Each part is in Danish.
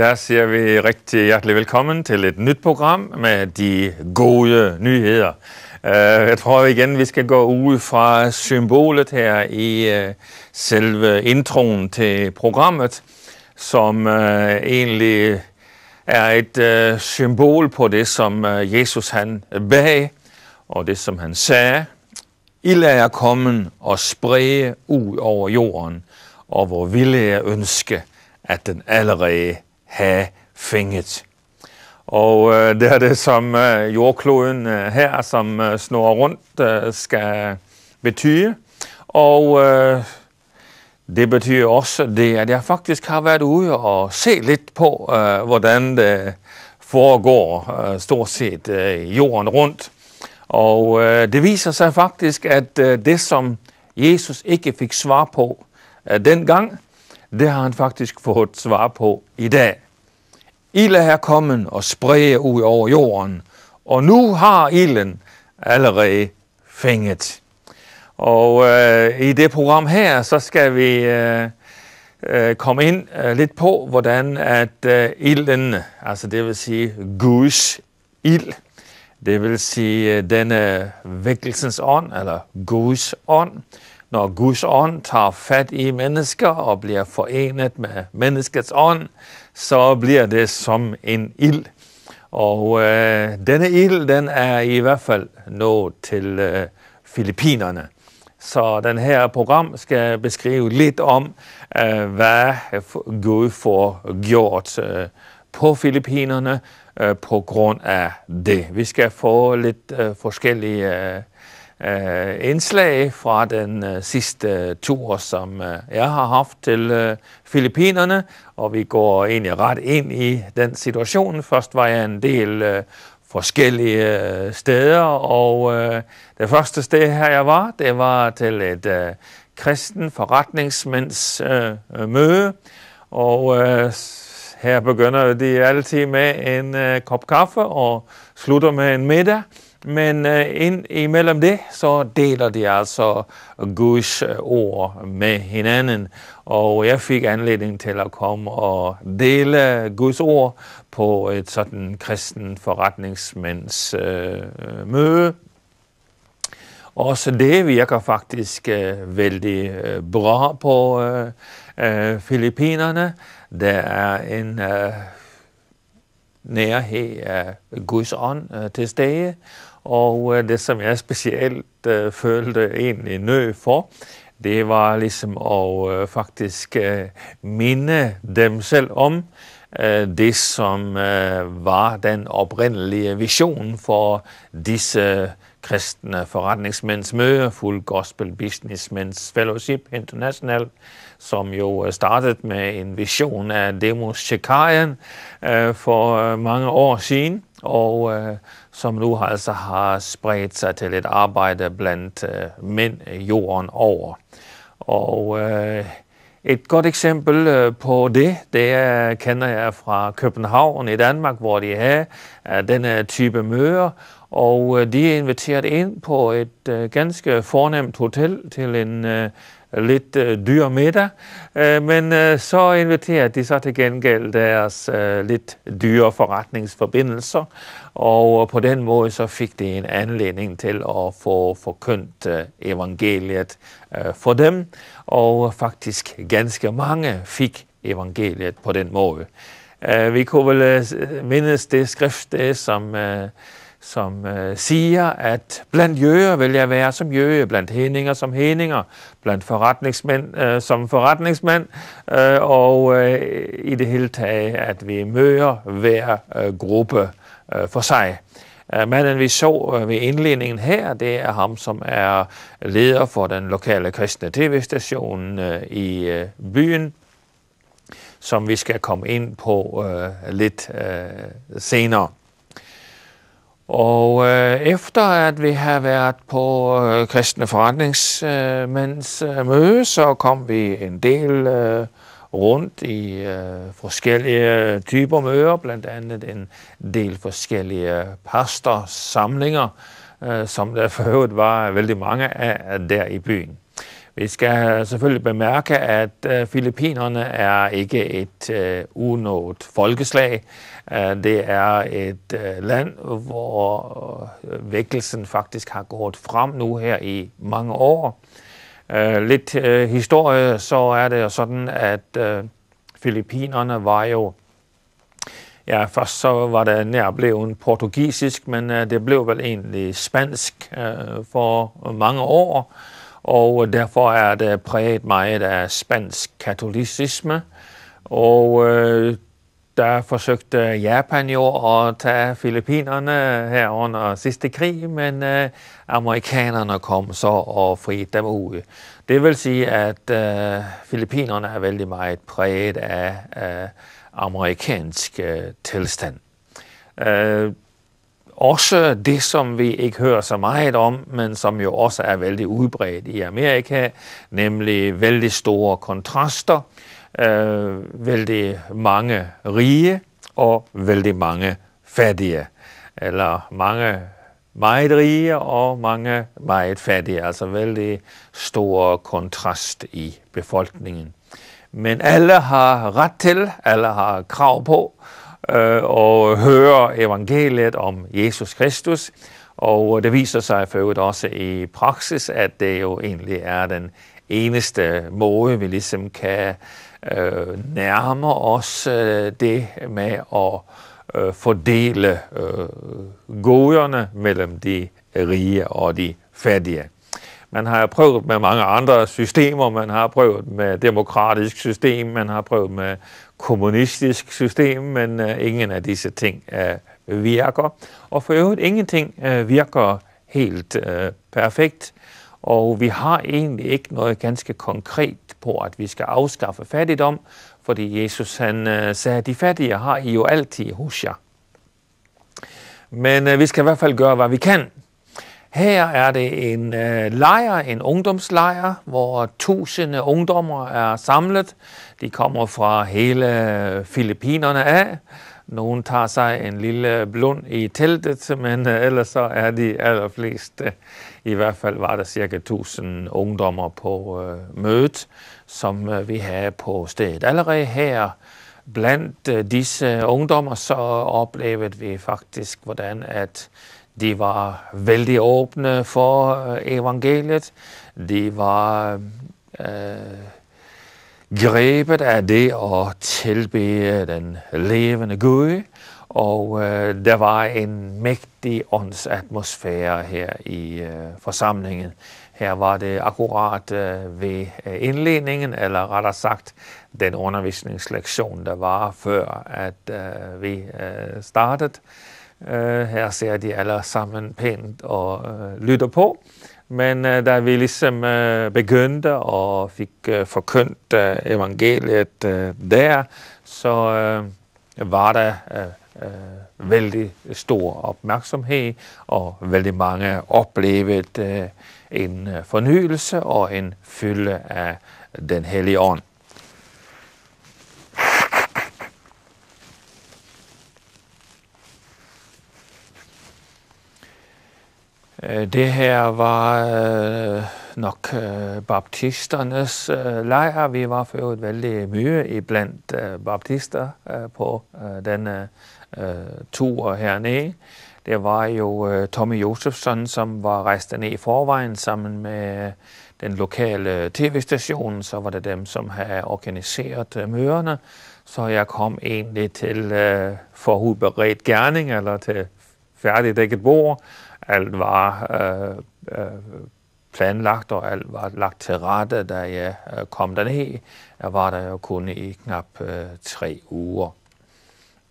Der siger vi rigtig hjertelig velkommen til et nyt program med de gode nyheder. Øh, jeg tror igen, vi skal gå ud fra symbolet her i øh, selve introen til programmet, som øh, egentlig er et symbol på det, som Jesus han bag, og det, som han sagde. Ild er kommet og sprede ud over jorden, og hvor ville jeg ønske, at den allerede have fænget. Og øh, det er det, som øh, jordkloden øh, her, som øh, snor rundt, øh, skal betyde. Og øh, det betyder også det, at jeg faktisk har været ude og se lidt på, øh, hvordan det foregår øh, stort set øh, jorden rundt. Og øh, det viser sig faktisk, at øh, det, som Jesus ikke fik svar på øh, dengang, det har han faktisk fået svar på i dag. Ild er kommet og spreder ud over jorden, og nu har ilden allerede fænget. Og øh, i det program her, så skal vi øh, øh, komme ind øh, lidt på, hvordan at øh, ilden, altså det vil sige Guds ild, det vil sige øh, denne vækkelsens ånd, eller Guds ånd, når Guds ånd tager fat i mennesker og bliver forenet med menneskets ånd, så bliver det som en ild. Og øh, denne ild, den er i hvert fald nået til øh, Filippinerne. Så den her program skal beskrive lidt om, øh, hvad Gud får gjort øh, på Filippinerne øh, på grund af det. Vi skal få lidt øh, forskellige øh, øh, indslag fra den øh, sidste øh, tur, som øh, jeg har haft til øh, Filippinerne, og vi går egentlig ret ind i den situation. Først var jeg en del øh, forskellige øh, steder, og øh, det første sted her jeg var, det var til et øh, kristen forretningsmænds øh, møde, og øh, her begynder de altid med en øh, kop kaffe og slutter med en middag. Men øh, ind imellem det, så deler de altså Guds øh, ord med hinanden. Og jeg fik anledning til at komme og dele Guds ord på et sådan kristen forretningsmænds øh, møde. Også det virker faktisk øh, vældig øh, bra på øh, øh, Filippinerne. Der er en øh, nærhed af Guds ånd øh, til stede, og øh, det, som jeg specielt øh, følte egentlig nø for, det var ligesom at øh, faktisk øh, minde dem selv om øh, det, som øh, var den oprindelige vision for disse øh, kristne forretningsmænds møde, Full Gospel Businessmen's Fellowship International, som jo øh, startede med en vision af Demos Shekarien øh, for mange år siden, og øh, som nu altså har spredt sig til et arbejde blandt øh, mænd øh, jorden over. Og øh, et godt eksempel øh, på det, det er, kender jeg fra København i Danmark, hvor de har øh, denne type møder, og øh, de er inviteret ind på et øh, ganske fornemt hotel til en øh, lidt øh, dyr middag, øh, men øh, så inviterer de så til gengæld deres øh, lidt dyre forretningsforbindelser, og øh, på den måde så fik de en anledning til at få forkyndt øh, evangeliet øh, for dem, og faktisk ganske mange fik evangeliet på den måde. Øh, vi kunne vel øh, mindes det skrift, det, som øh, som øh, siger, at blandt jøger vil jeg være som jøge, blandt hæninger som hæninger, blandt forretningsmænd øh, som forretningsmænd, øh, og øh, i det hele taget, at vi møder hver øh, gruppe øh, for sig. Øh, manden vi så øh, ved indledningen her, det er ham, som er leder for den lokale kristne tv-station øh, i byen, som vi skal komme ind på lidt senere. Og øh, efter at vi har været på øh, kristne forretningsmænds øh, møde, så kom vi en del øh, rundt i øh, forskellige typer møder, blandt andet en del forskellige pastorsamlinger, øh, som der for øvrigt var vældig mange af der i byen. Vi skal selvfølgelig bemærke, at øh, Filippinerne er ikke et øh, unået folkeslag. Øh, det er et øh, land, hvor øh, vækkelsen faktisk har gået frem nu her i mange år. Øh, lidt øh, historie, så er det sådan, at Filippinerne var jo Ja, først så var det nær blevet portugisisk, men det blev vel egentlig spansk for mange år og derfor er det præget meget af spansk katolicisme, og øh, der forsøgte Japan jo at tage Filippinerne her under sidste krig, men øh, amerikanerne kom så og fri dem ud. Det vil sige, at øh, Filippinerne er vældig meget præget af øh, amerikansk øh, tilstand. Øh, også det, som vi ikke hører så meget om, men som jo også er vældig udbredt i Amerika, nemlig vældig store kontraster, øh, vældig mange rige og vældig mange fattige, eller mange meget rige og mange meget fattige, altså vældig stor kontrast i befolkningen. Men alle har ret til, alle har krav på øh, og høre evangeliet om Jesus Kristus. Og øh, det viser sig for øvrigt også i praksis, at det jo egentlig er den eneste måde, vi ligesom kan øh, nærme os øh, det med at øh, fordele øh, goderne mellem de rige og de fattige. Man har prøvet med mange andre systemer, man har prøvet med demokratisk system, man har prøvet med kommunistisk system, men uh, ingen af disse ting uh, virker. Og for øvrigt, ingenting uh, virker helt uh, perfekt, og vi har egentlig ikke noget ganske konkret på, at vi skal afskaffe fattigdom, fordi Jesus han uh, sagde, at de fattige har I jo altid hos jer. Men uh, vi skal i hvert fald gøre, hvad vi kan her er det en øh, lejr, en ungdomslejr, hvor tusinde ungdommer er samlet. De kommer fra hele øh, Filippinerne af. Nogle tager sig en lille blund i teltet, men øh, ellers så er de allerfleste, øh, i hvert fald var der cirka 1000 ungdommer på øh, mødet, som øh, vi havde på stedet. Allerede her blandt øh, disse ungdommer, så oplevede vi faktisk, hvordan at de var vældig åbne for øh, evangeliet. De var øh, grebet af det at tilbede den levende Gud, og øh, der var en mægtig åndsatmosfære her i øh, forsamlingen. Her var det akkurat øh, ved øh, indledningen, eller rettere sagt den undervisningslektion, der var før, at øh, vi øh, startede. Øh, her ser de alle sammen pænt og øh, lytter på. Men øh, da vi ligesom øh, begyndte og fik øh, forkyndt øh, evangeliet øh, der, så øh, var der øh, øh, vældig stor opmærksomhed, og vældig mange oplevede øh, en øh, fornyelse og en fylde af den hellige ånd. Øh, det her var øh, nok øh, baptisternes øh, lejr. Vi var for øvrigt vældig mye iblandt øh, baptister øh, på øh, denne øh, øh, tur hernede. Det var jo øh, Tommy Josefsson, som var rejst ned i forvejen sammen med den lokale tv-station. Så var det dem, som havde organiseret øh, møderne. Så jeg kom egentlig til øh, forhudberedt gerning, eller til færdigdækket bord, alt var øh, øh, planlagt, og alt var lagt til rette, da jeg øh, kom derned. Jeg var der jo kun i knap øh, tre uger.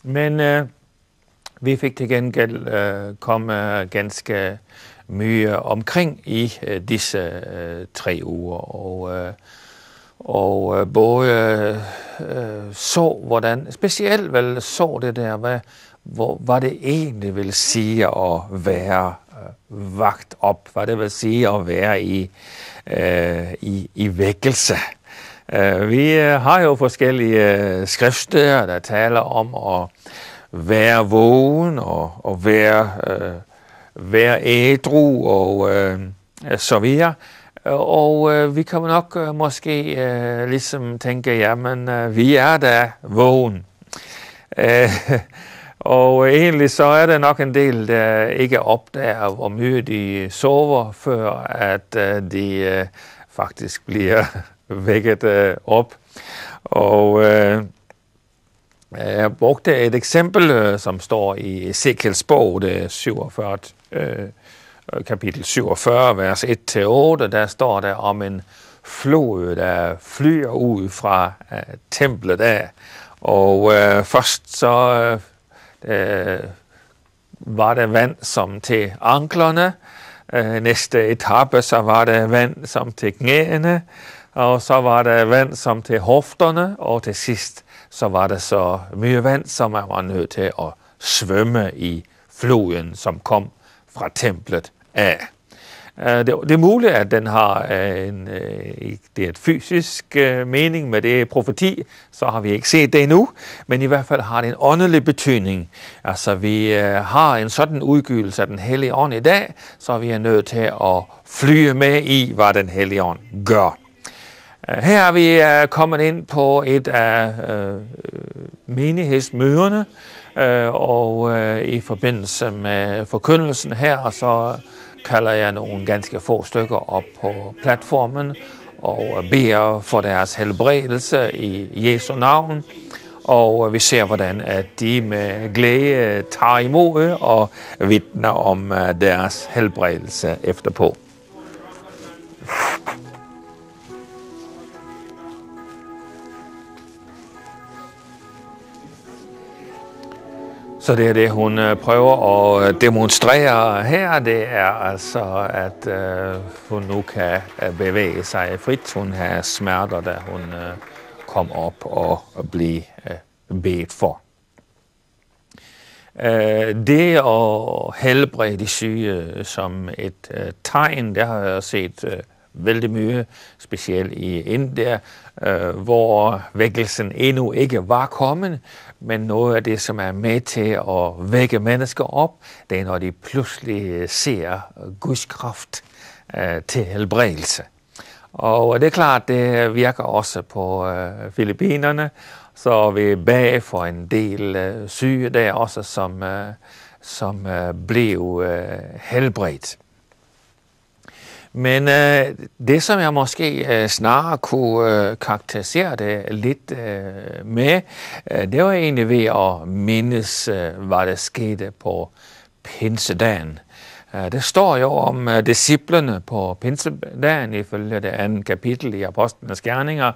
Men øh, vi fik til gengæld øh, komme øh, ganske mye omkring i øh, disse øh, tre uger, og, øh, og øh, både øh, så, hvordan, specielt vel så det der, hvad, hvor, hvad det egentlig vil sige at være øh, vagt op, hvad det vil sige at være i, øh, i, i vækkelse. Øh, vi øh, har jo forskellige øh, skrifter, skriftsteder, der taler om at være vågen og, og være, øh, være ædru og øh, så videre. Og øh, vi kan nok øh, måske øh, ligesom tænke, jamen øh, vi er da vågen. Øh, og øh, egentlig så er der nok en del, der ikke opdager, hvor mye de sover, før at øh, de øh, faktisk bliver vækket op. Og jeg brugte et eksempel, som står i Ezekiels bog, det 47, kapitel 47, vers 1-8, der står der om en flod, der flyr ud fra templet af. Og øh, først så øh, Øh, var der vand som til anklerne, øh, næste etape så var der vand som til knæene, og så var der vand som til hofterne, og til sidst så var der så mye vand, som man var nødt til at svømme i floden, som kom fra templet af. Øh, det, det er muligt, at den har øh, en, øh, det er et fysisk mening med det profeti, så har vi ikke set det endnu, men i hvert fald har det en åndelig betydning. Altså vi har en sådan udgivelse af den hellige ånd i dag, så vi er nødt til at flyve med i, hvad den hellige ånd gør. Her er vi kommet ind på et af menighedsmøderne, og i forbindelse med forkyndelsen her, så kalder jeg nogle ganske få stykker op på platformen og beder for deres helbredelse i Jesu navn. Og vi ser, hvordan at de med glæde tager imod og vidner om øh, deres helbredelse efterpå. Så det er det, hun øh, prøver at øh, demonstrere her, det er altså, at øh, hun nu kan øh, bevæge sig frit. Hun har smerter, da hun øh, kom op og blev øh, bedt for. Det at helbrede de syge som et tegn, det har jeg set vældig mye, specielt i India, hvor vækkelsen endnu ikke var kommet, men noget af det, som er med til at vække mennesker op, det er, når de pludselig øh, ser Guds kraft øh, til helbredelse. Og det er klart, det virker også på øh, Filippinerne, så vi bag for en del øh, syge der også, som, øh, som øh, blev øh, helbredt. Men øh, det, som jeg måske øh, snarere kunne øh, karakterisere det lidt øh, med, øh, det var egentlig ved at mindes, øh, hvad der skete på pinsedagen. Øh, det står jo om øh, disciplene på pinsedagen, ifølge det andet kapitel i Apostlenes Gerninger.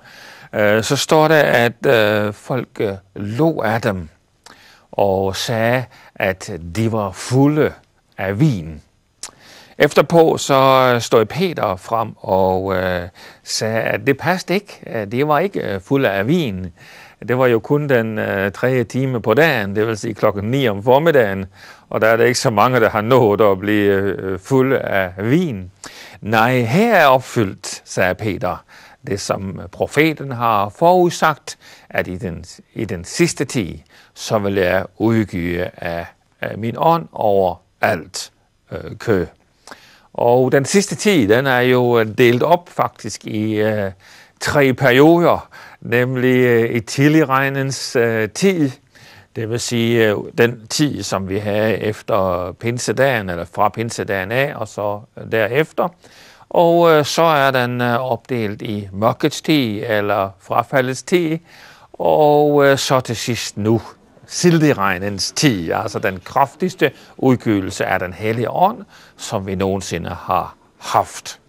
Øh, så står der, at øh, folk øh, lå af dem og sagde, at de var fulde af vin. Efterpå så øh, stod Peter frem og øh, sagde, at det passede ikke. Øh, det var ikke øh, fuld af vin. Det var jo kun den øh, tredje time på dagen, det vil sige klokken 9 om formiddagen, og der er det ikke så mange, der har nået at blive øh, fuld af vin. Nej, her er opfyldt, sagde Peter, det som profeten har forudsagt, at i den, i den sidste tid, så vil jeg udgive af, af min ånd over alt øh, kø. Og den sidste tid, den er jo øh, delt op faktisk i øh, tre perioder, nemlig øh, i tilregnens øh, tid, det vil sige øh, den tid, som vi havde efter pinsedagen, eller fra pinsedagen af, og så øh, derefter. Og øh, så er den øh, opdelt i mørkets tid, eller frafaldets tid, og øh, så til sidst nu silderegnens tid, altså den kraftigste udgivelse af den hellige ånd, som vi nogensinde har haft.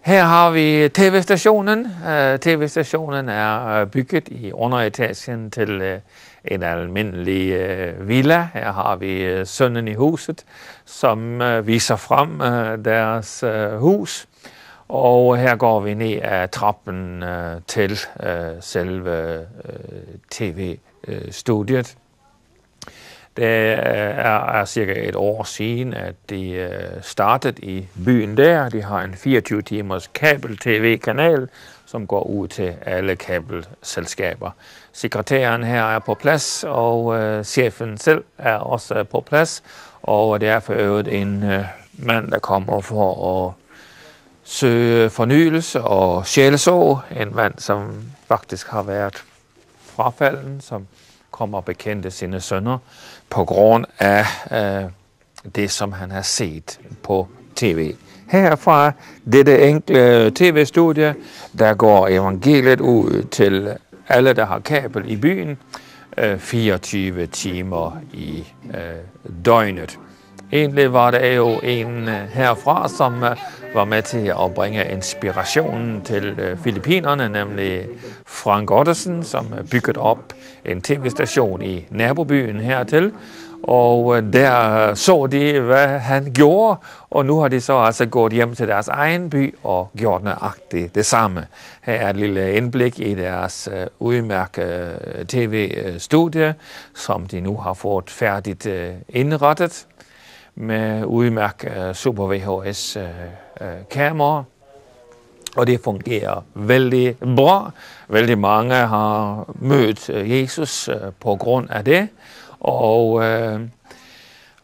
Her har vi tv-stationen. Øh, tv-stationen er øh, bygget i underetagen til øh, en almindelig villa. Her har vi sønnen i huset, som viser frem deres hus. Og her går vi ned ad trappen til selve tv øh, studiet. Det er, er cirka et år siden, at de øh, startede i byen der. De har en 24 timers kabel-tv-kanal, som går ud til alle kabelselskaber. Sekretæren her er på plads, og øh, chefen selv er også på plads. Og det er for øvrigt en øh, mand, der kommer for at søge fornyelse og sjælesår. En mand, som faktisk har været frafalden, som kommer bekendte sine sønner på grund af øh, det, som han har set på tv. Her fra dette enkle tv-studie, der går evangeliet ud til alle, der har kabel i byen, øh, 24 timer i øh, døgnet. Egentlig var det jo en øh, herfra, som øh, var med til at bringe inspirationen til øh, Filippinerne, nemlig Frank Ottesen, som byggede op en tv-station i nabobyen hertil, og der så de, hvad han gjorde, og nu har de så altså gået hjem til deres egen by og gjort nøjagtigt det samme. Her er et lille indblik i deres udmærkede tv-studie, som de nu har fået færdigt indrettet med udmærket øh, Super VHS øh, øh, kamera. Og det fungerer vældig bra. Vældig mange har mødt Jesus på grund af det. Og, øh,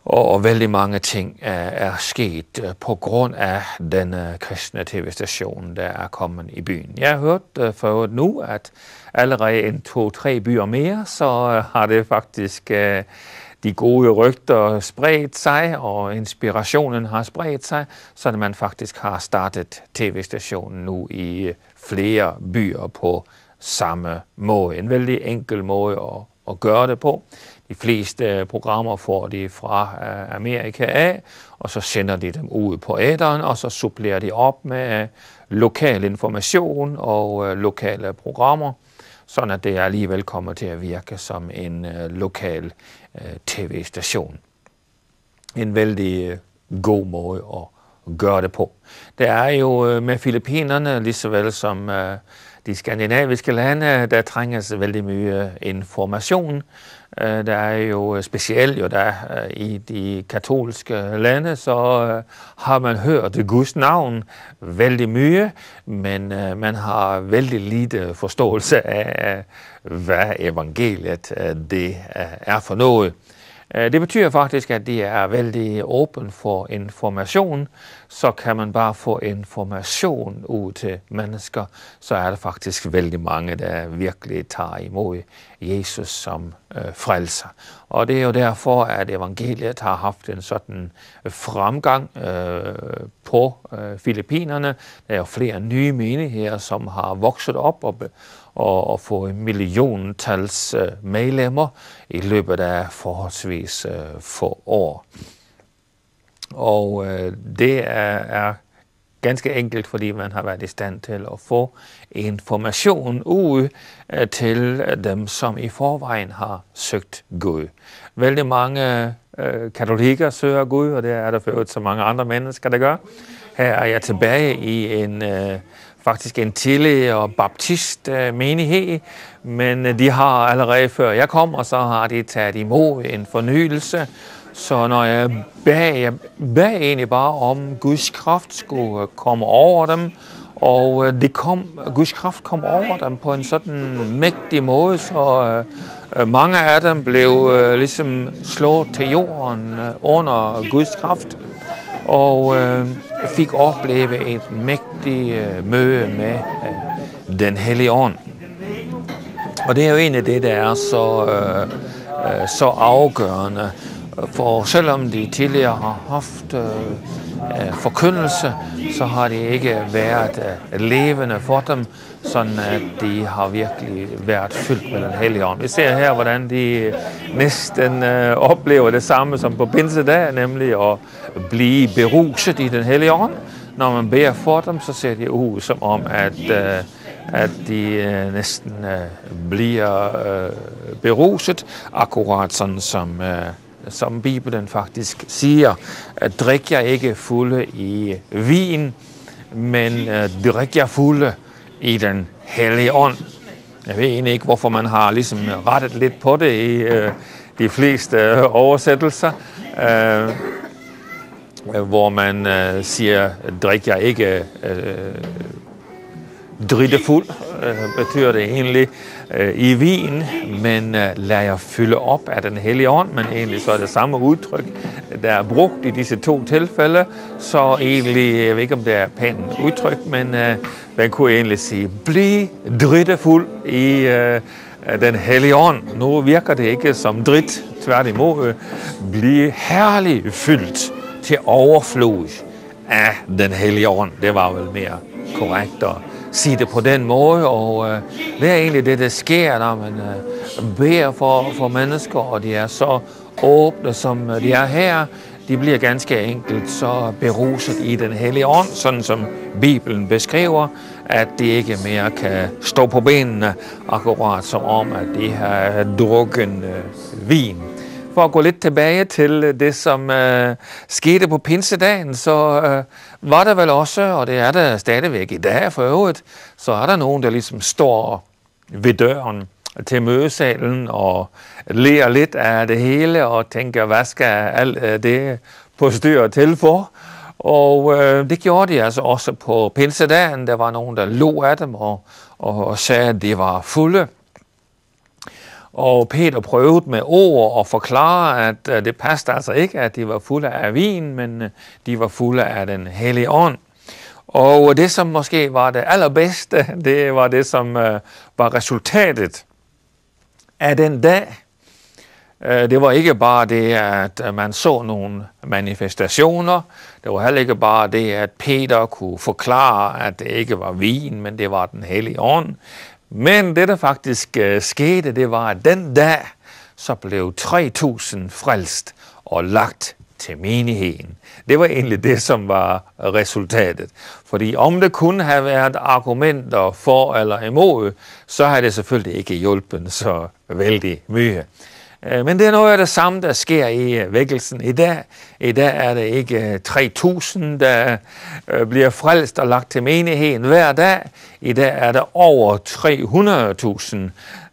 og, og vældig mange ting er, er sket på grund af den øh, kristne tv-station, der er kommet i byen. Jeg har hørt øh, for nu, at allerede en to-tre byer mere, så har det faktisk øh, de gode rygter spredt sig, og inspirationen har spredt sig, så man faktisk har startet tv-stationen nu i flere byer på samme måde. En vældig enkel måde at, at gøre det på. De fleste programmer får de fra øh, Amerika af, og så sender de dem ud på æderen, og så supplerer de op med øh, lokal information og øh, lokale programmer, sådan at det alligevel kommer til at virke som en lokal øh, tv-station. En vældig øh, god måde at gøre det på. Det er jo øh, med Filippinerne, lige så vel som øh, de skandinaviske lande, der trænges vældig mye information. Øh, der er jo øh, specielt jo der øh, i de katolske lande, så har man hørt Guds navn vældig mye, men man har vældig lite forståelse af, hvad evangeliet det er for noget. Øh, det betyder faktisk, at de er vældig åben for information, så kan man bare få information ud til mennesker, så er der faktisk vældig mange, der virkelig tager imod Jesus som øh, frelser. Og det er jo derfor, at evangeliet har haft en sådan øh, fremgang øh, på øh, Filippinerne. Der er jo flere nye menigheder, som har vokset op og, og, at få milliontals øh, medlemmer i løbet af forholdsvis øh, få år. Og øh, det er, er ganske enkelt, fordi man har været i stand til at få information ud til dem, som i forvejen har søgt Gud. Vældig mange øh, katolikker søger Gud, og det er der for så mange andre mennesker, der gør. Her er jeg tilbage i en øh, faktisk en tidligere baptist øh, menighed, men øh, de har allerede før jeg kom, og så har de taget imod en fornyelse, så når jeg bag, jeg bag egentlig bare om Guds kraft skulle øh, komme over dem, og de det kom, Guds kraft kom over dem på en sådan mægtig måde, så mange af dem blev ligesom slået til jorden under Guds kraft, og øh, fik opleve et mægtigt øh, møde med øh, den hellige ånd. Og det er jo egentlig det, der er så, øh, øh, så afgørende for selvom de tidligere har haft øh, øh forkyndelse, så har det ikke været øh, levende for dem, sådan at de har virkelig været fyldt med den hellige ånd. Vi ser her, hvordan de næsten øh, oplever det samme som på pinsedag, nemlig at blive beruset i den hellige ånd. Når man beder for dem, så ser det ud som om, at, øh, at de øh, næsten øh, bliver øh, beruset, akkurat sådan som øh, som Bibelen faktisk siger, at drik jeg ikke fulde i vin, men øh, drik jeg fulde i den hellige ånd. Jeg ved egentlig ikke, hvorfor man har ligesom rettet lidt på det i øh, de fleste øh, oversættelser, Øh, Øh, hvor man øh, siger, drik jeg ikke øh, øh, drittefuld, øh, betyder det egentlig, øh, i vin, men øh, lad jer fylde op af den hellige ånd, men egentlig så er det samme udtryk, der er brugt i disse to tilfælde, så egentlig, jeg ved ikke om det er pænt udtryk, men øh, man kunne egentlig sige, bliv drittefuld i øh, den hellige ånd. Nu virker det ikke som drit, tværtimod, øh, bliv herlig fyldt til overflod af den hellige ånd. Det var vel mere korrekt at sige det på den måde, og øh, det er egentlig det, der sker, når man øh, beder for, for mennesker, og de er så åbne, som øh, de er her, de bliver ganske enkelt så beruset i den hellige ånd, sådan som Bibelen beskriver, at de ikke mere kan stå på benene, akkurat som om, at de har drukket øh, vin. For at gå lidt tilbage til øh, det, som øh, skete på pinsedagen, så øh, var der vel også, og det er der stadigvæk i dag for øvrigt, så er der nogen, der ligesom står ved døren til mødesalen og lærer lidt af det hele og tænker, hvad skal alt øh, det på styr til for? Og øh, det gjorde de altså også på pinsedagen. Der var nogen, der lå af dem og, og, og sagde, at de var fulde. Og Peter prøvede med ord at forklare, at øh, det passede altså ikke, at de var fulde af vin, men øh, de var fulde af den hellige ånd. Og det, som måske var det allerbedste, det var det, som øh, var resultatet af den dag. Det var ikke bare det, at man så nogle manifestationer. Det var heller ikke bare det, at Peter kunne forklare, at det ikke var vin, men det var den hellige ånd. Men det, der faktisk øh, skete, det var, at den dag, så blev 3.000 frelst og lagt til menigheden. Det var egentlig det, som var resultatet. Fordi om det kunne have været argumenter for eller imod, så har det selvfølgelig ikke hjulpet så vældig mye. Øh, men det er noget af det samme, der sker i øh, vækkelsen i dag. I dag er det ikke øh, 3.000, der bliver frelst og lagt til menigheden hver dag. I dag er det over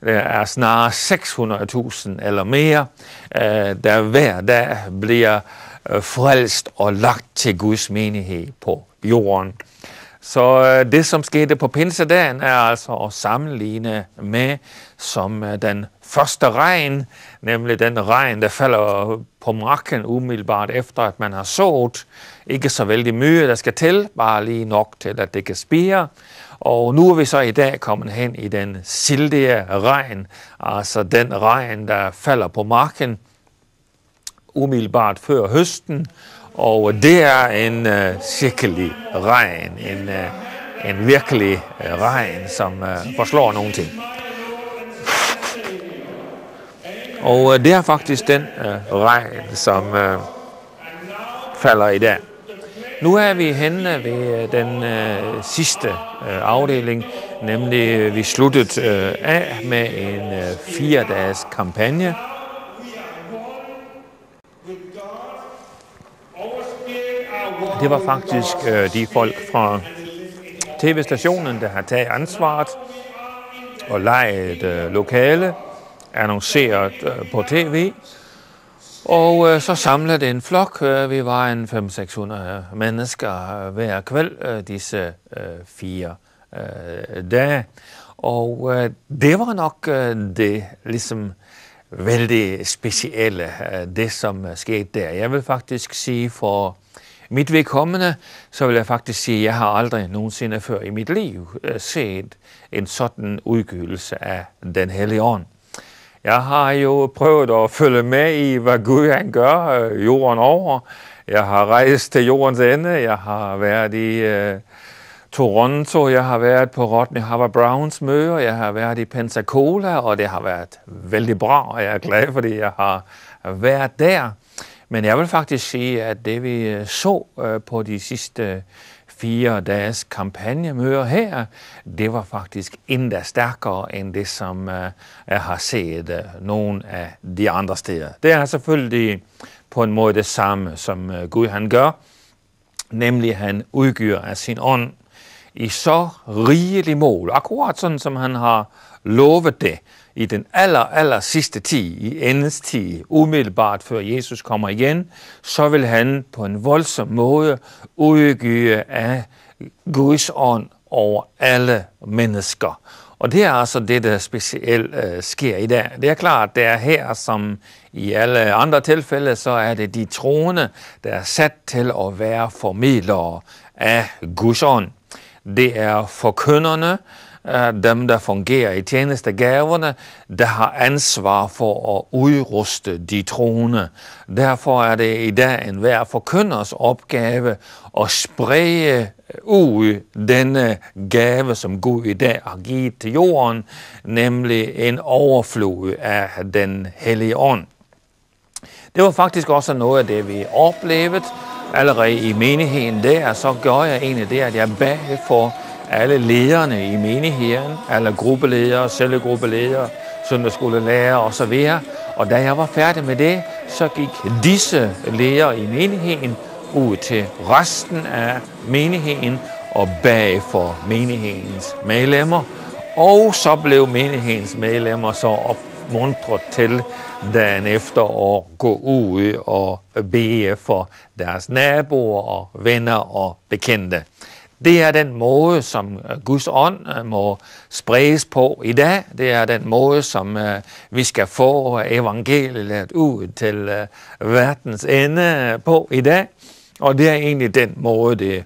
300.000. Der er snarere 600.000 eller mere, der hver dag bliver frelst og lagt til Guds menighed på jorden. Så det, som skete på pinsedagen, er altså at sammenligne med som den første regn, nemlig den regn, der falder på marken umiddelbart efter, at man har sået. Ikke så vældig mye, der skal til, bare lige nok til, at det kan spire. Og nu er vi så i dag kommet hen i den sildige regn, altså den regn, der falder på marken umiddelbart før høsten. Og det er en øh, uh, cirkelig regn, en, uh, en virkelig uh, regn, som uh, forslår nogle ting. Og øh, det er faktisk den øh, regn, som øh, falder i dag. Nu er vi henne ved øh, den øh, sidste øh, afdeling, nemlig øh, vi sluttede øh, af med en øh, fire-dages kampagne. Det var faktisk øh, de folk fra tv-stationen, der har taget ansvaret og lejet øh, lokale annonceret øh, på tv. Og øh, så samlede en flok. Øh, vi var en 500-600 mennesker øh, hver kvæld øh, disse øh, fire øh, dage. Og øh, det var nok øh, det ligesom vældig specielle, øh, det som øh, skete der. Jeg vil faktisk sige for mit vedkommende, så vil jeg faktisk sige, at jeg har aldrig nogensinde før i mit liv øh, set en sådan udgivelse af den hellige ånd. Jeg har jo prøvet at følge med i, hvad Gud han gør øh, jorden over. Jeg har rejst til jordens ende. Jeg har været i øh, Toronto. Jeg har været på Rodney Harvard Browns møder. Jeg har været i Pensacola, og det har været vældig bra, og jeg er glad, fordi jeg har været der. Men jeg vil faktisk sige, at det vi øh, så øh, på de sidste fire dages kampagnemøder her, det var faktisk endda stærkere end det, som uh, jeg har set uh, nogen af de andre steder. Det er selvfølgelig på en måde det samme, som uh, Gud han gør, nemlig han udgiver af sin ånd i så rigelig mål, akkurat sådan som han har lovet det i den aller, aller sidste tid, i endens tid, umiddelbart før Jesus kommer igen, så vil han på en voldsom måde udgive af Guds ånd over alle mennesker. Og det er altså det, der specielt øh, sker i dag. Det er klart, det er her, som i alle andre tilfælde, så er det de troende, der er sat til at være formidlere af Guds ånd. Det er forkynderne, dem, der fungerer i tjenestegaverne, der har ansvar for at udruste de troende. Derfor er det i dag en hver forkynders opgave at sprede ud denne gave, som Gud i dag har givet til jorden, nemlig en overflod af den hellige ånd. Det var faktisk også noget af det, vi oplevede allerede i menigheden der. Så gør jeg egentlig det, at jeg bag for alle lederne i menigheden, alle gruppeledere, cellegruppeledere, søndagsskolelærer osv. Og da jeg var færdig med det, så gik disse ledere i menigheden ud til resten af menigheden og bag for menighedens medlemmer. Og så blev menighedens medlemmer så opmuntret til dagen efter at gå ud og bede for deres naboer og venner og bekendte. Det er den måde, som øh, Guds ånd øh, må spredes på i dag. Det er den måde, som øh, vi skal få evangeliet ud til verdens ende på i dag. Og det er egentlig den måde, det,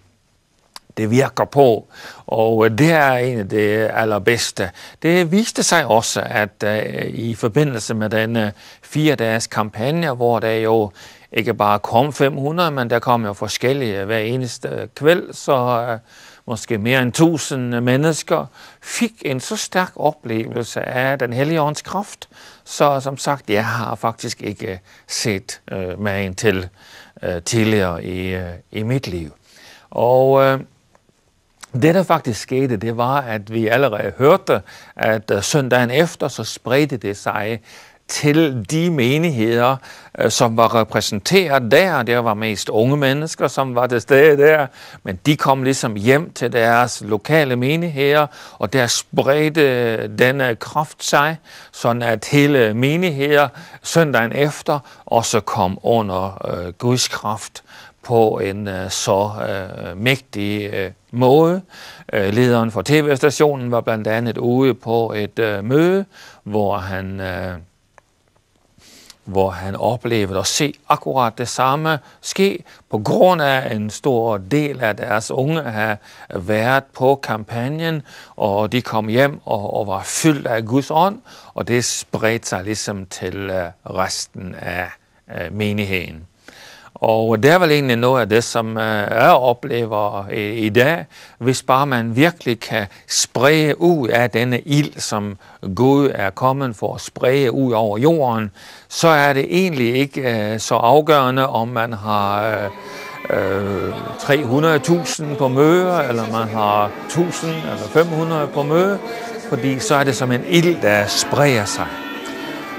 det virker på. Og det er egentlig det allerbedste. Det viste sig også, at i forbindelse med denne fire-dages kampagne, hvor der jo ikke bare kom 500, men der kom jo forskellige hver eneste øh, kvæld, så uh, måske mere end 1000 øh, mennesker fik en så stærk oplevelse af den hellige ånds kraft, så som sagt, jeg har faktisk ikke set med magen til øh, tidligere i, øh, i mit liv. Og øh, det, der faktisk skete, det var, at vi allerede hørte, at søndagen efter, så spredte det sig til de menigheder, øh, som var repræsenteret der. Der var mest unge mennesker, som var til stede der, men de kom ligesom hjem til deres lokale menigheder, og der spredte denne øh, kraft sig, sådan at hele menigheder søndagen efter også kom under øh, Guds kraft på en øh, så øh, mægtig øh, måde. Øh, lederen for tv-stationen var blandt andet ude på et øh, møde, hvor han øh, hvor han oplevede at se akkurat det samme ske, på grund af en stor del af deres unge har været på kampagnen, og de kom hjem og, og var fyldt af Guds ånd, og det spredte sig ligesom til øh, resten af øh, menigheden. Og det er vel egentlig noget af det, som øh, jeg oplever i, i dag. Hvis bare man virkelig kan sprede ud af denne ild, som Gud er kommet for at sprede ud over jorden, så er det egentlig ikke øh, så afgørende, om man har øh, øh 300.000 på møde, eller man har 1000 eller 500 på møde, fordi så er det som en ild, der spreder sig.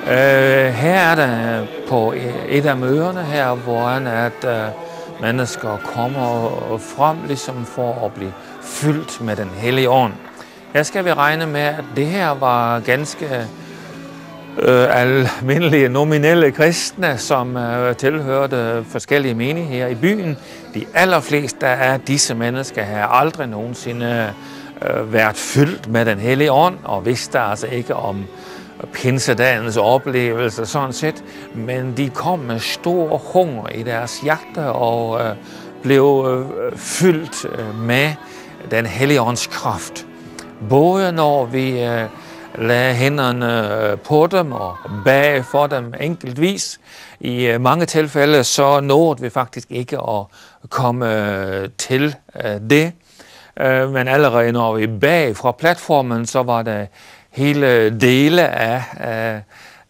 Øh, her er der øh, på øh, et af møderne her, hvor at øh, mennesker kommer frem ligesom for at blive fyldt med den hellige ånd. Her skal vi regne med, at det her var ganske øh, almindelige nominelle kristne, som øh, tilhørte forskellige menigheder i byen. De allerfleste af disse mennesker har aldrig nogensinde øh, været fyldt med den hellige ånd, og vidste altså ikke om pinsedagens oplevelser sådan set, men de kom med stor hunger i deres hjerte og øh, blev øh, fyldt øh, med den hellige ånds kraft. Både når vi øh, lagde hænderne øh, på dem og bag for dem enkeltvis. I øh, mange tilfælde så nåede vi faktisk ikke at komme øh, til øh, det. Men allerede når vi bag fra platformen, så var det hele dele af, af,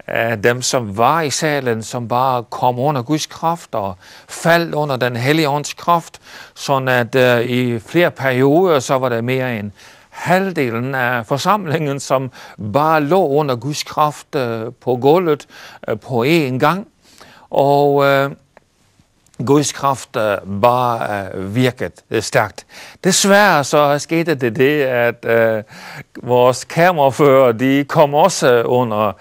af dem, som var i salen, som bare kom under Guds kraft og faldt under den hellige ånds kraft, sådan at uh, i flere perioder, så var der mere end halvdelen af forsamlingen, som bare lå under Guds kraft uh, på gulvet uh, på én gang. Og uh, Guds kraft uh, bare uh, virket uh, stærkt. Desværre så skete det det, at uh, vores kamerafører, de kom også under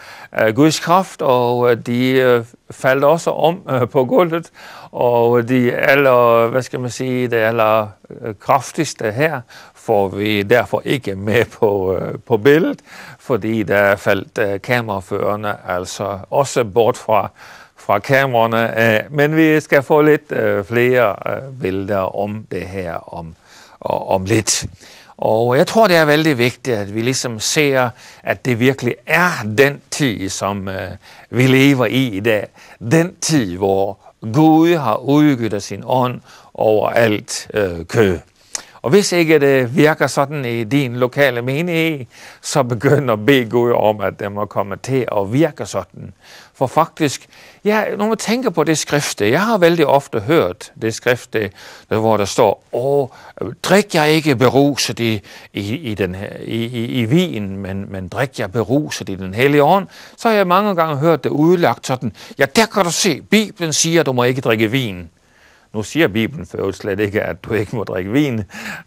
uh, Guds kraft, og uh, de uh, faldt også om øh, på gulvet, og de aller, hvad skal man sige, det aller kraftigste her får vi derfor ikke med på, øh, på billedet, fordi der faldt øh, kameraførerne altså også bort fra, fra kameraerne, øh, men vi skal få lidt øh, flere øh, billeder om det her om, og, om lidt. Og jeg tror, det er vældig vigtigt, at vi ligesom ser, at det virkelig er den tid, som øh, vi lever i i dag. Den tid, hvor Gud har udgivet sin ånd over alt øh, kød. Og hvis ikke det virker sådan i din lokale menighed, så begynd at bede Gud om, at det må komme til at virke sådan. For faktisk, ja, når man tænker på det skrifte, jeg har vældig ofte hørt det skrifte, hvor der står, åh, drik jeg ikke beruset i, i, i, den, i, i, i vin, men, men drik jeg beruset i den hellige ånd, så har jeg mange gange hørt det udlagt sådan, ja, der kan du se, Bibelen siger, at du må ikke drikke vin. Nu siger Bibelen for slet ikke, at du ikke må drikke vin.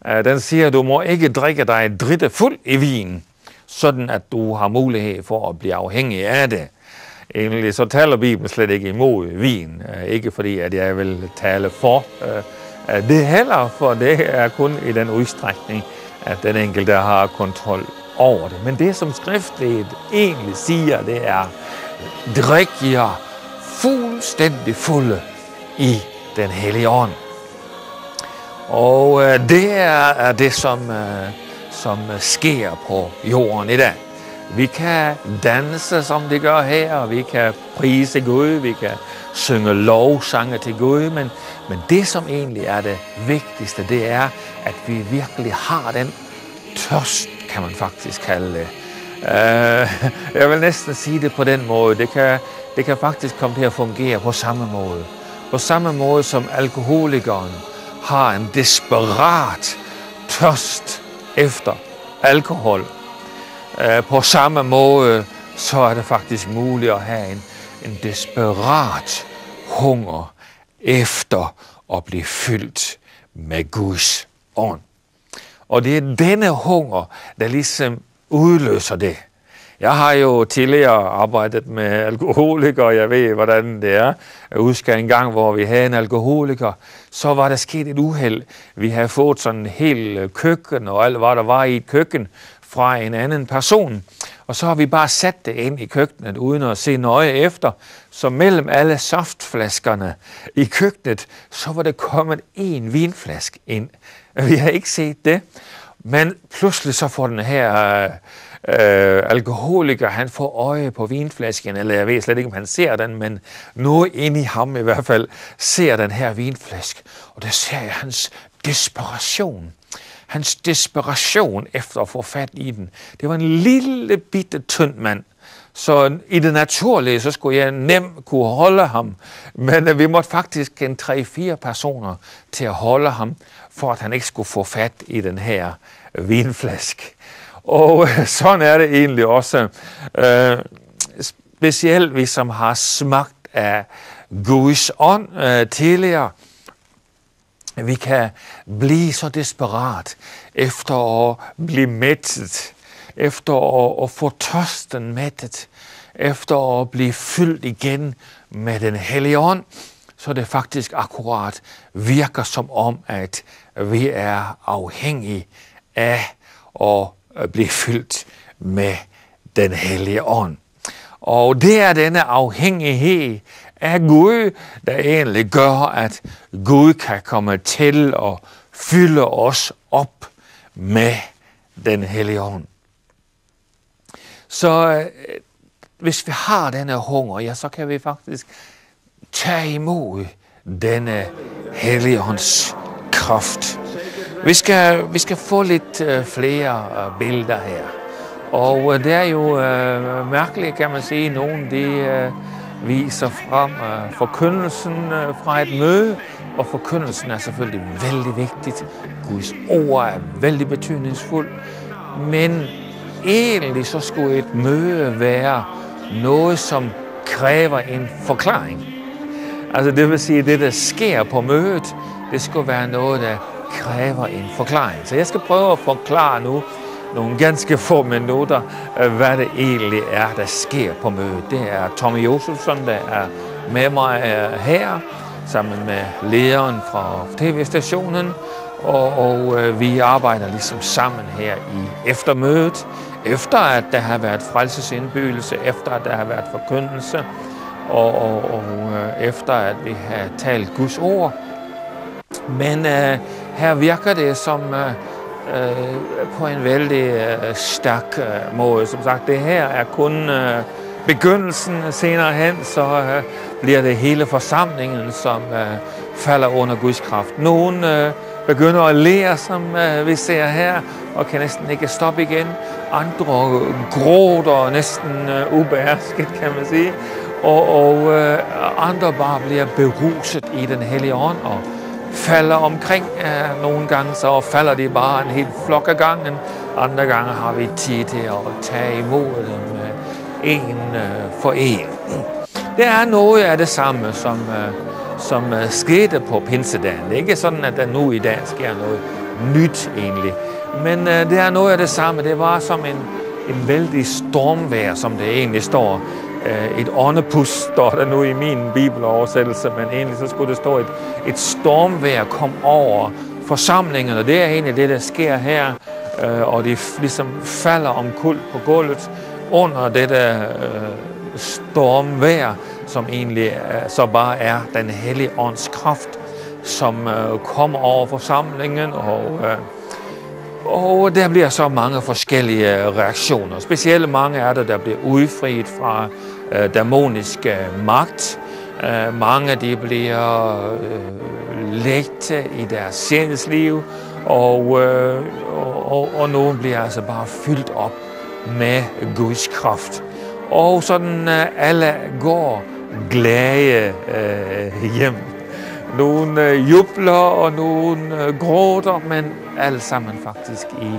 Øh, den siger, at du må ikke drikke dig dritte fuld i vin, sådan at du har mulighed for at blive afhængig af det. Egentlig så taler Bibelen slet ikke imod vin. Øh, ikke fordi, at jeg vil tale for øh, det heller, for det er kun i den udstrækning, at den enkelte har kontrol over det. Men det, som skriftligt egentlig siger, det er, drik jer fuldstændig fulde i den hellige ånd. Og øh, det er, er det, som, øh, som øh, sker på jorden i dag. Vi kan danse, som det gør her, og vi kan prise Gud, vi kan synge lovsange til Gud, men, men det, som egentlig er det vigtigste, det er, at vi virkelig har den tørst, kan man faktisk kalde det. Uh, jeg vil næsten sige det på den måde. Det kan, det kan faktisk komme til at fungere på samme måde. På samme måde som alkoholikeren har en desperat tørst efter alkohol. Øh, på samme måde så er det faktisk muligt at have en, en desperat hunger efter at blive fyldt med Guds ånd. Og det er denne hunger, der ligesom udløser det. Jeg har jo tidligere arbejdet med alkoholikere, jeg ved, hvordan det er. Jeg husker en gang, hvor vi havde en alkoholiker, så var der sket et uheld. Vi havde fået sådan en hel øh, køkken og alt, hvad der var i et køkken fra en anden person. Og så har vi bare sat det ind i køkkenet, uden at se nøje efter. Så mellem alle softflaskerne i køkkenet, så var der kommet en vinflaske ind. Vi har ikke set det. Men pludselig så får den her øh, alkoholiker, han får øje på vinflasken, eller jeg ved slet ikke, om han ser den, men noget inde i ham i hvert fald ser den her vinflaske, og der ser jeg hans desperation. Hans desperation efter at få fat i den. Det var en lille bitte tynd mand, så i det naturlige, så skulle jeg nemt kunne holde ham. Men øh, vi måtte faktisk en 3-4 personer til at holde ham, for at han ikke skulle få fat i den her vinflaske. Og øh, sådan er det egentlig også. Øh, specielt vi, som har smagt af Guds ånd øh, tidligere. Vi kan blive så desperat efter at blive mættet, efter at, at få tørsten mættet, efter at blive fyldt igen med den hellige ånd, så det faktisk akkurat virker som om, at vi er afhængige af at øh, blive fyldt med den hellige ånd. Og det er denne afhængighed af Gud, der egentlig gør, at Gud kan komme til at fylde os op med den hellige ånd. Så øh, hvis vi har denne hunger, ja, så kan vi faktisk tage imod denne hellige kraft. Vi skal, vi skal få lidt øh, flere øh, billeder her. Og øh, det er jo øh, mærkeligt, kan man sige. nogen de øh, viser frem øh, forkyndelsen øh, fra et møde, og forkyndelsen er selvfølgelig vældig vigtigt. Guds ord er vældig betydningsfuldt. Men egentlig så skulle et møde være noget, som kræver en forklaring. Altså det vil sige, at det, der sker på mødet, det skulle være noget, der kræver en forklaring. Så jeg skal prøve at forklare nu nogle ganske få minutter, øh, hvad det egentlig er, der sker på mødet. Det er Tommy Josefsson, der er med mig øh, her, sammen med lederen fra tv-stationen, og, og øh, vi arbejder ligesom sammen her i eftermødet, efter at der har været frelsesindbydelse, efter at der har været forkyndelse, og, og, og øh, efter at vi har talt Guds ord. Men øh, her virker det som øh, øh, på en vældig øh, stærk øh, måde. Som sagt, det her er kun øh, begyndelsen. Senere hen, så øh, bliver det hele forsamlingen, som øh, falder under Guds kraft. Nogen øh, begynder at lære, som øh, vi ser her, og kan næsten ikke stoppe igen. Andre gråter næsten øh, ubærsket, kan man sige. Og, og øh, andre bare bliver beruset i den hellige ånd og falder omkring. Øh, nogle gange så falder de bare en hel flok af gangen. Andre gange har vi tid til at tage imod dem øh, en øh, for en. Det er noget af det samme, som, øh, som øh, skete på pinsedagen. Det er ikke sådan, at der nu i dag sker noget nyt egentlig. Men øh, det er noget af det samme. Det var som en, en vældig stormvær, som det egentlig står. Øh, et åndepus står der nu i min bibeloversættelse, men egentlig så skulle det stå et, et stormvær kom over forsamlingen, og det er egentlig det, der sker her. Øh, og de ligesom falder om kul på gulvet under dette der øh, stormvær, som egentlig så bare er den hellige ånds kraft, som øh, kommer over forsamlingen, og, øh, og der bliver så mange forskellige reaktioner. Specielt mange er der, der bliver udfriet fra øh, dæmonisk magt. Øh, mange de bliver øh, lægte i deres sjælsliv, og, øh, og, og, og nogle bliver altså bare fyldt op med Guds kraft. Og sådan øh, alle går glade øh, hjem. Nogle øh, jubler, og nogle øh, gråter, men alle sammen faktisk i,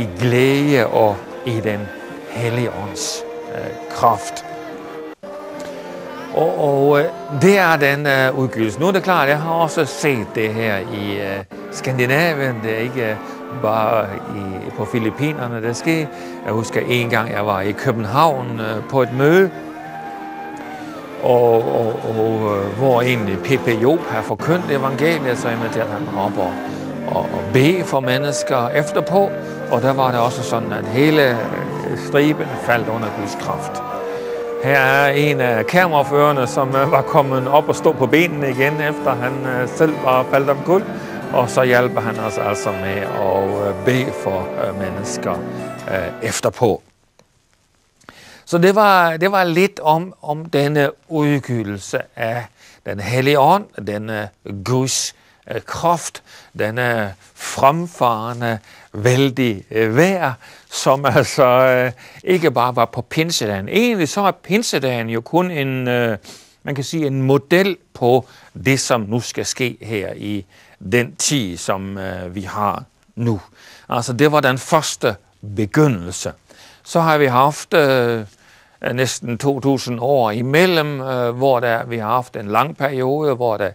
i glæde og i den hellige ånds øh, kraft. Og, og øh, det er den uh, udgivelse. Nu er det klart, jeg har også set det her i uh, Skandinavien. Det er ikke uh, bare i, på Filippinerne, det sker. Jeg husker en gang, jeg var i København uh, på et møde, og, og, og uh, hvor egentlig P.P. Job har forkyndt evangeliet, så inviterede han op og, og, og bede for mennesker efterpå. Og der var det også sådan, at hele striben faldt under Guds kraft. Her er en af kameraførerne, som øh, var kommet op og stå på benene igen, efter han øh, selv var faldet om kul. Og så hjælper han os altså med at øh, bede for mennesker efterpå. Så det var, det var lidt om, om denne udgivelse af den hellige ånd, denne Guds kraft, denne fremfarende, vældig vejr, som altså øh, ikke bare var på pinsedagen. Egentlig så er pinsedagen jo kun en, øh, man kan sige, en model på det, som nu skal ske her i den tid, som øh, vi har nu. Altså det var den første begyndelse. Så har vi haft øh, øh næsten 2000 år imellem, øh, hvor der, vi har haft en lang periode, hvor der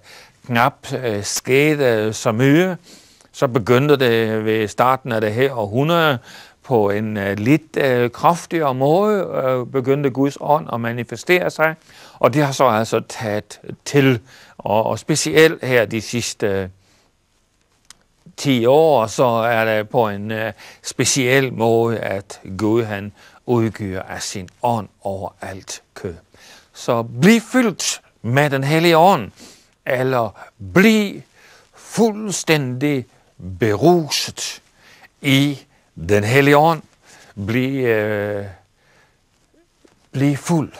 knap øh, skete så mye. Så begyndte det ved starten af det her århundrede, på en øh, lidt øh, kraftigere måde øh, begyndte Guds ånd at manifestere sig, og det har så altså taget til, og, og specielt her de sidste øh, 10 år, så er det på en øh, speciel måde, at Gud han udgiver af sin ånd over alt kød. Så bliv fyldt med den hellige ånd, eller bliv fuldstændig beruset i den hellige ånd, bliv, øh, bliv fuld,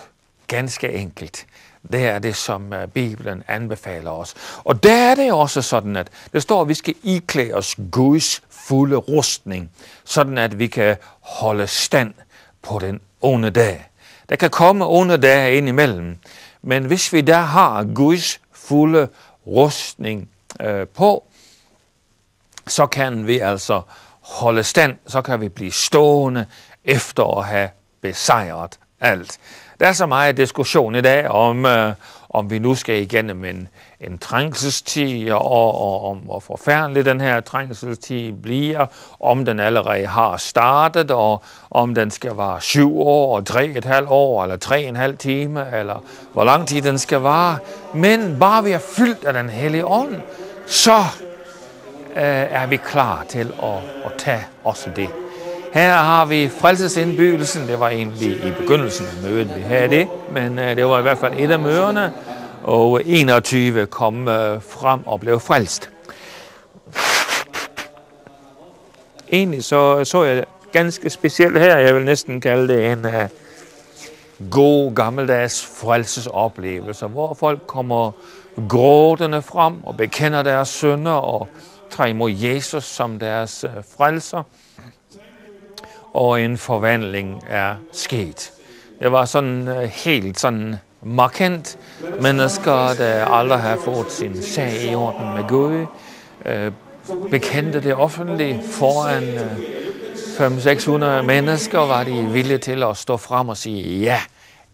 ganske enkelt. Det er det, som øh, Bibelen anbefaler os. Og der er det også sådan, at det står, at vi skal iklæde os Guds fulde rustning, sådan at vi kan holde stand på den onde dag. Der kan komme onde dage ind imellem, men hvis vi der har Guds fulde rustning øh, på, så kan vi altså holde stand, så kan vi blive stående efter at have besejret alt. Der er så meget diskussion i dag om, øh, om vi nu skal igennem en, en trængselstid, og, og om hvor forfærdelig den her trængselstid bliver, om den allerede har startet, og om den skal vare syv år, og tre et halvt år, eller tre en halv time, eller hvor lang tid den skal vare. Men bare vi er fyldt af den hellige ånd, så Øh, er vi klar til at, at tage også det. Her har vi frelsesindbydelsen. Det var egentlig i begyndelsen af mødet, vi havde det, men øh, det var i hvert fald et af møderne, og 21 kom øh, frem og blev frelst. Egentlig så, så jeg ganske specielt her, jeg vil næsten kalde det en uh, god gammeldags frelsesoplevelse, hvor folk kommer grådende frem og bekender deres sønder og tager imod Jesus som deres øh, frelser og en forvandling er sket. Det var sådan øh, helt sådan markant. Mennesker, der aldrig har fået sin sag i orden med Gud, øh, bekendte det offentligt foran 500-600 mennesker, var de villige til at stå frem og sige, ja,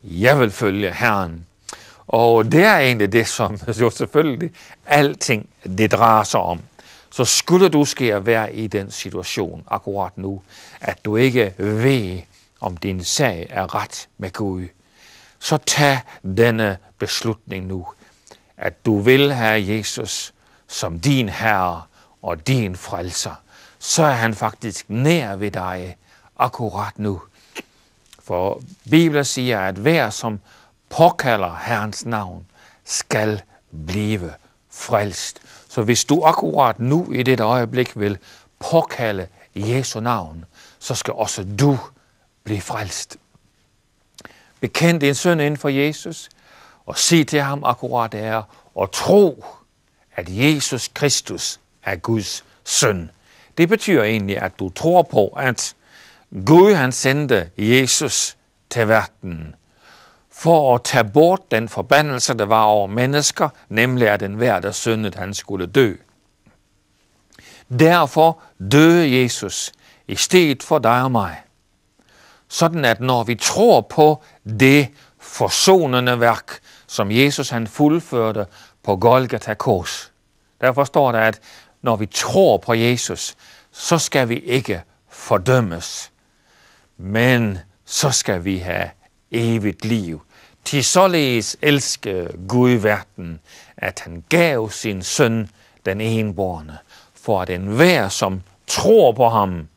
jeg vil følge Herren. Og det er egentlig det, som jo selvfølgelig alting det drejer sig om så skulle du ske være i den situation akkurat nu, at du ikke ved, om din sag er ret med Gud, så tag denne beslutning nu, at du vil have Jesus som din herre og din frelser. Så er han faktisk nær ved dig akkurat nu. For Bibelen siger, at hver som påkalder Herrens navn, skal blive frelst. Så hvis du akkurat nu i dette øjeblik vil påkalde Jesu navn, så skal også du blive frelst. Bekend din søn inden for Jesus, og sig til ham akkurat det er, og tro, at Jesus Kristus er Guds søn. Det betyder egentlig, at du tror på, at Gud han sendte Jesus til verden for at tage bort den forbandelse, der var over mennesker, nemlig at enhver, der syndede, han skulle dø. Derfor døde Jesus i stedet for dig og mig. Sådan at når vi tror på det forsonende værk, som Jesus han fuldførte på Golgata kors, derfor står der, at når vi tror på Jesus, så skal vi ikke fordømmes, men så skal vi have evigt liv til således elske Gud verden, at han gav sin søn den enborne, for at enhver, som tror på ham,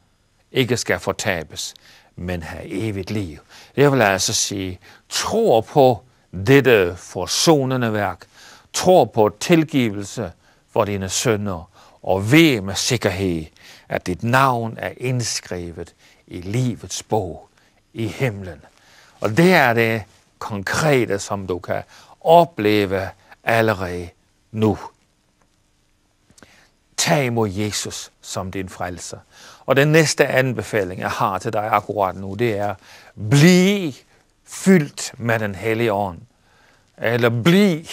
ikke skal fortabes, men have evigt liv. Jeg vil altså sige, tror på dette forsonende værk, tror på tilgivelse for dine sønner, og ved med sikkerhed, at dit navn er indskrevet i livets bog i himlen. Og det er det konkrete, som du kan opleve allerede nu. Tag imod Jesus som din frelser. Og den næste anbefaling, jeg har til dig akkurat nu, det er, bliv fyldt med den hellige ånd. Eller bliv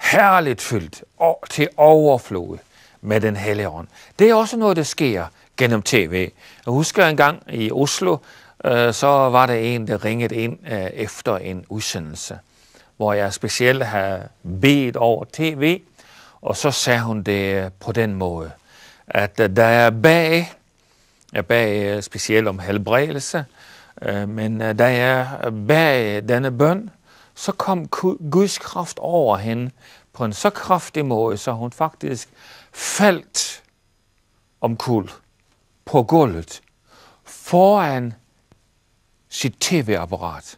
herligt fyldt og til overflod med den hellige ånd. Det er også noget, der sker gennem tv. Jeg husker en gang i Oslo, Øh, så var der en, der ringede ind øh, efter en udsendelse, hvor jeg specielt havde bedt over tv, og så sagde hun det på den måde, at øh, der er bag, er bag øh, specielt om helbredelse, øh, men øh, der er bag denne bøn, så kom Guds kraft over hende på en så kraftig måde, så hun faktisk faldt omkuld på gulvet foran sit tv-apparat.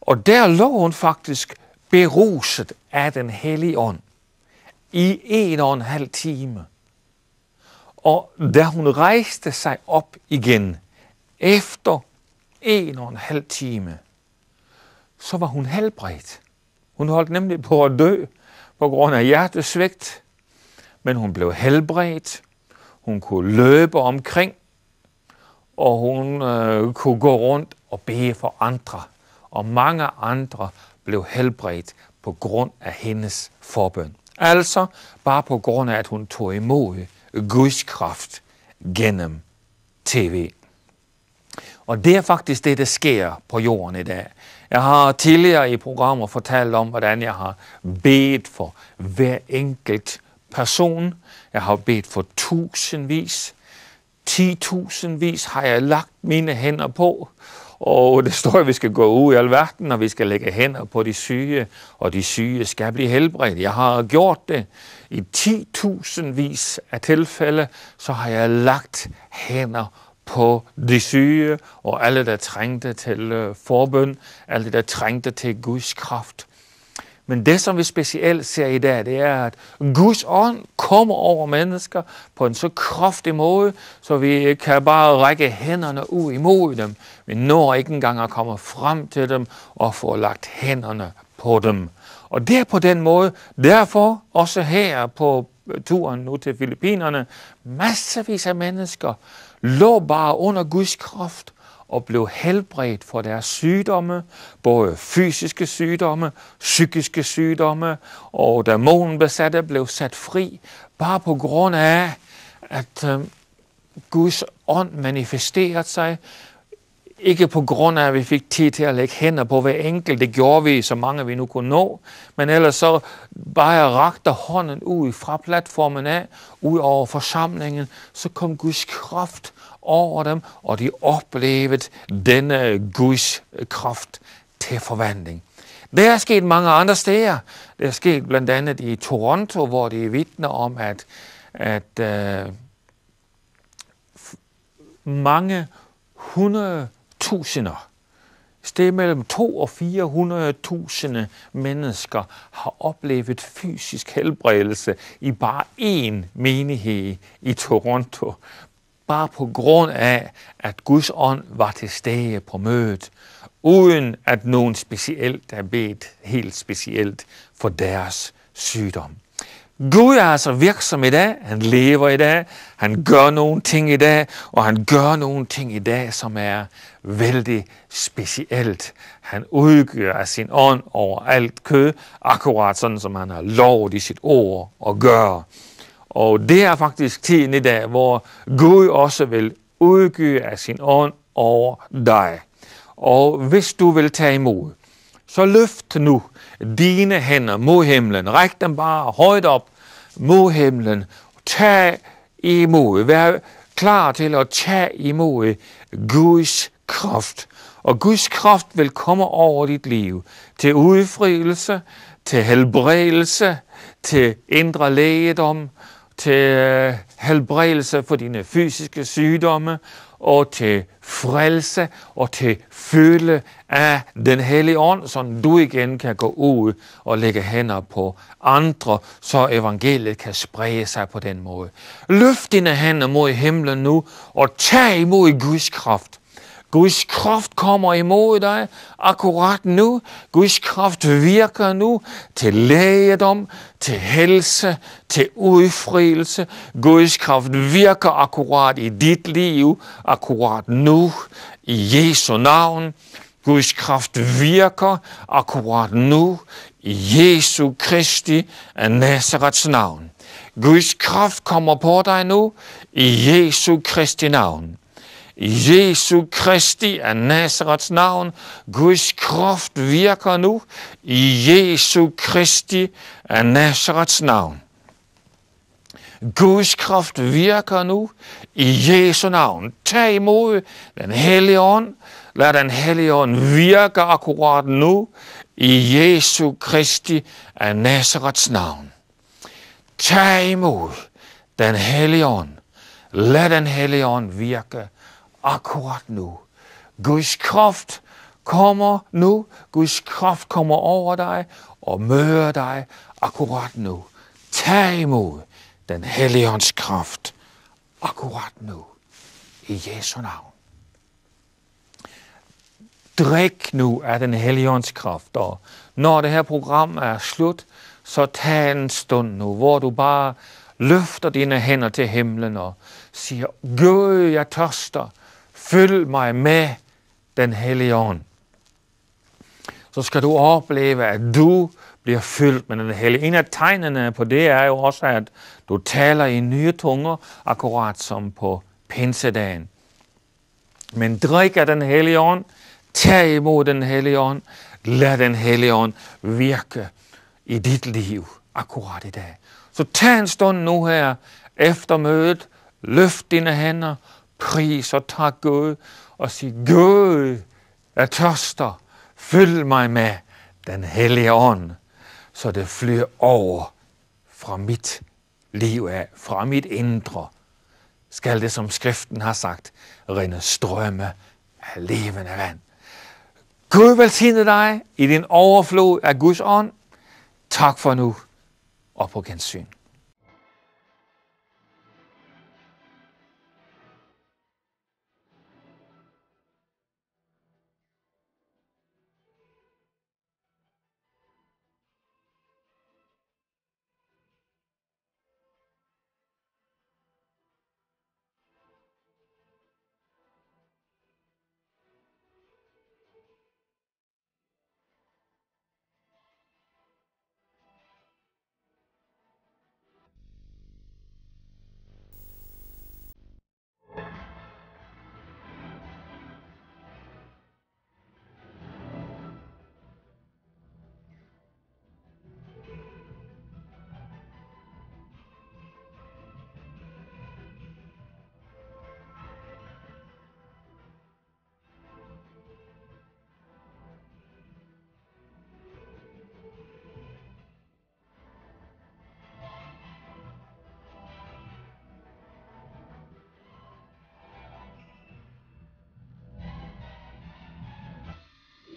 Og der lå hun faktisk beruset af den hellige ånd i en og en halv time. Og da hun rejste sig op igen efter en og en halv time, så var hun helbredt. Hun holdt nemlig på at dø på grund af hjertesvigt, men hun blev helbredt. Hun kunne løbe omkring og hun øh, kunne gå rundt og bede for andre. Og mange andre blev helbredt på grund af hendes forbøn. Altså bare på grund af, at hun tog imod Guds kraft gennem tv. Og det er faktisk det, der sker på jorden i dag. Jeg har tidligere i programmer fortalt om, hvordan jeg har bedt for hver enkelt person. Jeg har bedt for tusindvis, vis har jeg lagt mine hænder på. Og det står, at vi skal gå ud i alverden, og vi skal lægge hænder på de syge, og de syge skal blive helbredt. Jeg har gjort det i 10.000 vis af tilfælde, så har jeg lagt hænder på de syge og alle, der trængte til øh, forbøn, alle, der trængte til Guds kraft. Men det, som vi specielt ser i dag, det er, at Guds ånd kommer over mennesker på en så kraftig måde, så vi kan bare række hænderne ud imod dem. Vi når ikke engang at komme frem til dem og få lagt hænderne på dem. Og det er på den måde, derfor også her på turen nu til Filippinerne, masservis af mennesker lå bare under Guds kraft og blev helbredt for deres sygdomme, både fysiske sygdomme, psykiske sygdomme, og dæmonbesatte blev sat fri, bare på grund af, at øh, Guds ånd manifesterede sig, ikke på grund af, at vi fik tid til at lægge hænder på hver enkelt. Det gjorde vi, så mange vi nu kunne nå. Men ellers så bare rakte hånden ud fra platformen af, ud over forsamlingen, så kom Guds kraft over dem, og de oplevede denne Guds kraft til forvandling. Det er sket mange andre steder. Det er sket blandt andet i Toronto, hvor de vidner om, at, at uh, mange hundrede tusinder, sted mellem 2 og 400.000 mennesker har oplevet fysisk helbredelse i bare én menighed i Toronto, bare på grund af, at Guds ånd var til stede på mødet, uden at nogen specielt er bedt helt specielt for deres sygdom. Gud er altså virksom i dag, han lever i dag, han gør nogle ting i dag, og han gør nogle ting i dag, som er vældig specielt. Han udgør af sin ånd over alt kød, akkurat sådan som han har lovet i sit ord at gøre. Og det er faktisk tiden i dag, hvor Gud også vil udgive af sin ånd over dig. Og hvis du vil tage imod, så løft nu dine hænder mod himlen. Ræk dem bare højt op mod himlen. Tag imod. Vær klar til at tage imod Guds kraft. Og Guds kraft vil komme over dit liv til udfrielse, til helbredelse, til indre lægedom, til øh, helbredelse for dine fysiske sygdomme, og til frelse og til føle af den hellige ånd, så du igen kan gå ud og lægge hænder på andre, så evangeliet kan sprede sig på den måde. Løft dine hænder mod himlen nu og tag imod Guds kraft. Guds kraft kommer imod dig akkurat nu. Guds kraft virker nu til lægedom, til helse, til udfrielse. Guds kraft virker akkurat i dit liv, akkurat nu, i Jesu navn. Guds kraft virker akkurat nu, i Jesu Kristi af Nazarets navn. Guds kraft kommer på dig nu, i Jesu Kristi navn. Jesu Kristi af Nazarets navn. Guds kraft virker nu i Jesu Kristi af Nazarets navn. Guds kraft virker nu i Jesu navn. Tag imod den hellige ånd. Lad den hellige ånd virke akkurat nu i Jesu Kristi af Nazarets navn. Tag imod den hellige ånd. Lad den hellige ånd virke akkurat nu. Guds kraft kommer nu. Guds kraft kommer over dig og møder dig akkurat nu. Tag imod den hellige kraft akkurat nu. I Jesu navn. Drik nu af den hellige kraft, og når det her program er slut, så tag en stund nu, hvor du bare løfter dine hænder til himlen og siger, Gud, jeg tørster, Fyld mig med den hellige ånd. Så skal du opleve, at du bliver fyldt med den hellige. En af tegnene på det er jo også, at du taler i nye tunger, akkurat som på pinsedagen. Men drik af den hellige ånd, tag imod den hellige ånd, lad den hellige ånd virke i dit liv akkurat i dag. Så tag en stund nu her efter mødet, løft dine hænder, pris og tak Gud, og sig, Gud, jeg tørster, fyld mig med den hellige ånd, så det flyr over fra mit liv af, fra mit indre, skal det, som skriften har sagt, rinde strømme af levende vand. Gud velsigne dig i din overflod af Guds ånd. Tak for nu og på gensyn.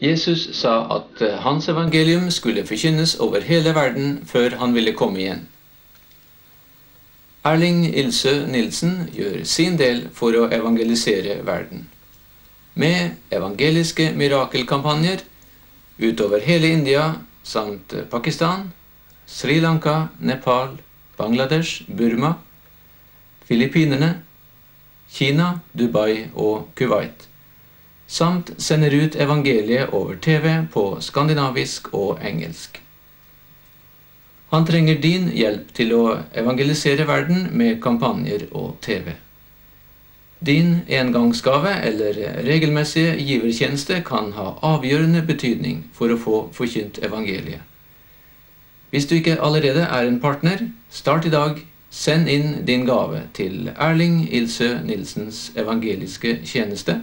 Jesus sa at eh, hans evangelium skulle forkynnes over hele verden før han ville komme igjen. Erling Ilse Nilsen gjør sin del for å evangelisere verden. Med evangeliske mirakelkampanjer utover hele India samt Pakistan, Sri Lanka, Nepal, Bangladesh, Burma, Filippinerne, Kina, Dubai og Kuwait samt sender ut evangeliet over TV på skandinavisk og engelsk. Han trenger din hjelp til å evangelisere verden med kampanjer og TV. Din engangsgave eller regelmessige givertjeneste kan ha avgjørende betydning for å få forkynt evangeliet. Hvis du ikke allerede er en partner, start i dag. Send inn din gave til Erling Ilsø Nilsens evangeliske tjeneste